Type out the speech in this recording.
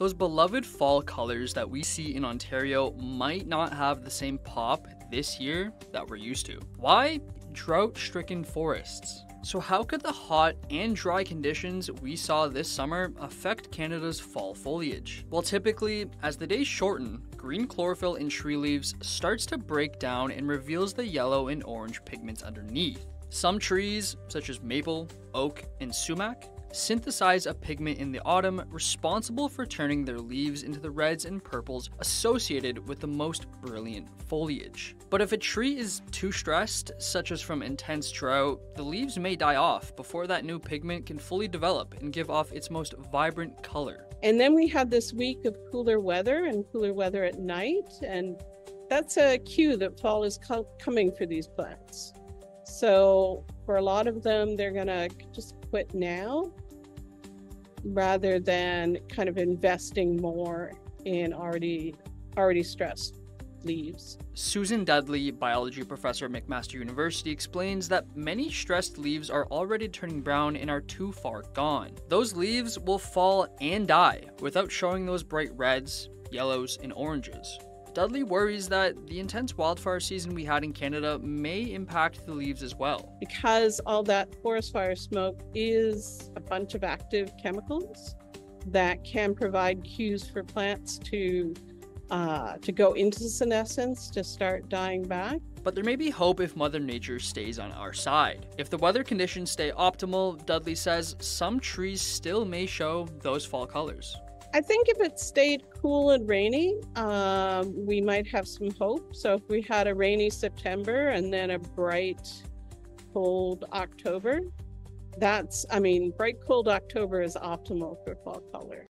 those beloved fall colors that we see in Ontario might not have the same pop this year that we're used to. Why? Drought stricken forests. So, how could the hot and dry conditions we saw this summer affect Canada's fall foliage? Well, typically, as the days shorten, green chlorophyll in tree leaves starts to break down and reveals the yellow and orange pigments underneath. Some trees, such as maple, oak, and sumac, synthesize a pigment in the autumn responsible for turning their leaves into the reds and purples associated with the most brilliant foliage. But if a tree is too stressed, such as from intense drought, the leaves may die off before that new pigment can fully develop and give off its most vibrant color. And then we have this week of cooler weather and cooler weather at night, and that's a cue that fall is co- coming for these plants. So for a lot of them, they're gonna just quit now rather than kind of investing more in already already stressed leaves. Susan Dudley, biology professor at McMaster University, explains that many stressed leaves are already turning brown and are too far gone. Those leaves will fall and die without showing those bright reds, yellows, and oranges. Dudley worries that the intense wildfire season we had in Canada may impact the leaves as well. Because all that forest fire smoke is a bunch of active chemicals that can provide cues for plants to uh, to go into senescence to start dying back. But there may be hope if Mother Nature stays on our side. If the weather conditions stay optimal, Dudley says some trees still may show those fall colors. I think if it stayed cool and rainy, um, we might have some hope. So if we had a rainy September and then a bright, cold October, that's, I mean, bright, cold October is optimal for fall color.